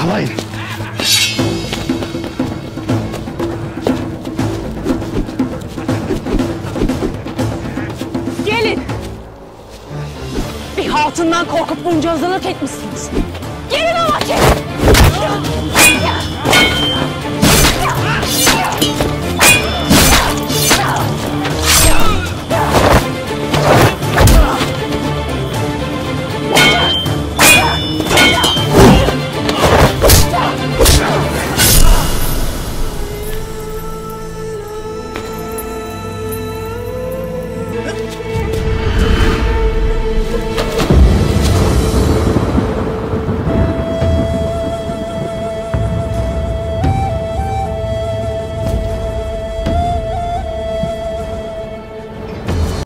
Yakalayın. Gelin. Bir hatundan korkup bunca hazırlık etmişsiniz.